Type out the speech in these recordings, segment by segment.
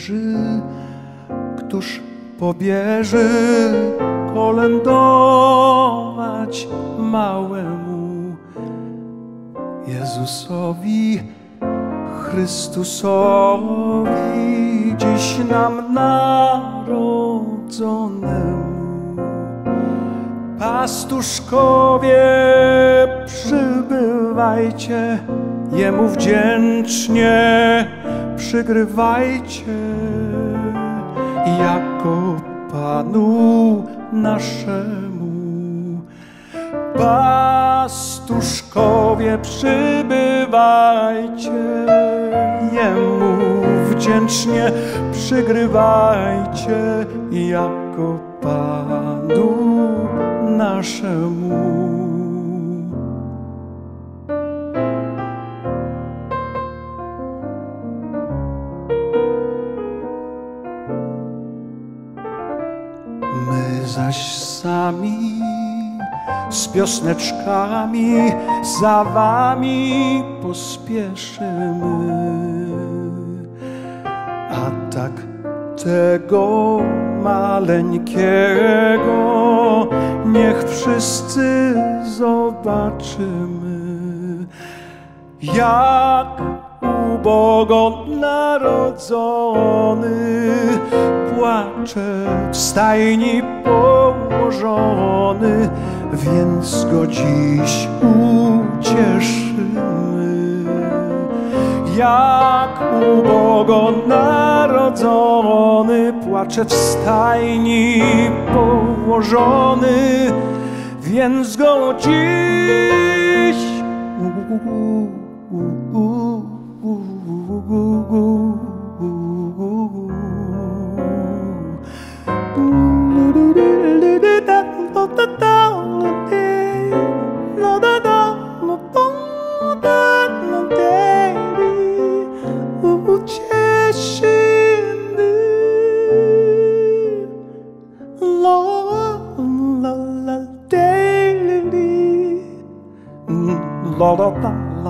wierzy, któż pobierze kolędować małemu Jezusowi, Chrystusowi, dziś nam narodzonemu. Pastuszkowie, przybywajcie, Jemu wdzięcznie przygrywajcie, jako Panu naszemu. Pastuszkowie, przybywajcie, Jemu wdzięcznie przygrywajcie, jako Panu naszemu. Zaś sami z piosneczkami za wami pospieszymy. A tak tego maleńkiego niech wszyscy zobaczymy, jak ubogo narodzony płacze w stajni położony, więc go dziś ucieszymy. Jak ubogo narodzony płacze w stajni położony, więc go dziś la la la la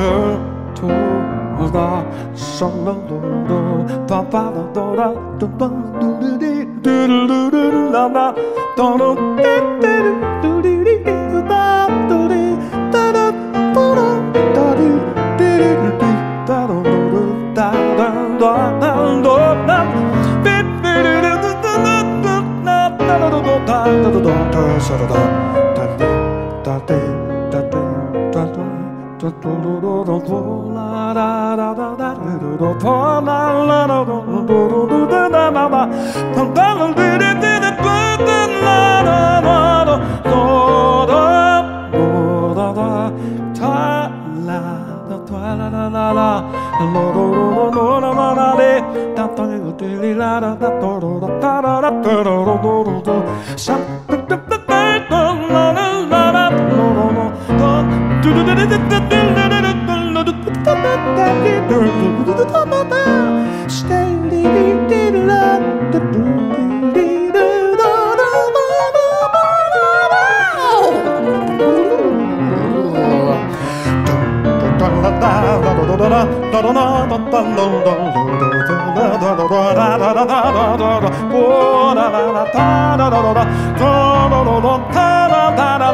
to da song do do do pa pa do da do ba do do di do do do do la la do do di di do di di do da do di da da do do da di di di di da do do do da da da da do da bi di di do da da da da do do da sa da da da da Something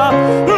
Oh,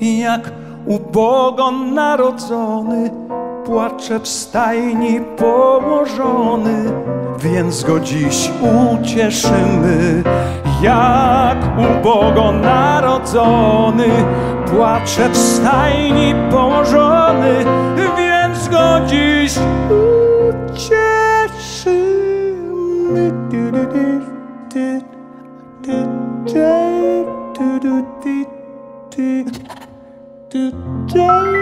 Jak ubogo narodzony płacze w stajni położony, więc go dziś ucieszymy. Jak ubogo narodzony, płacze w stajni położony, więc go dziś ucieszymy. day.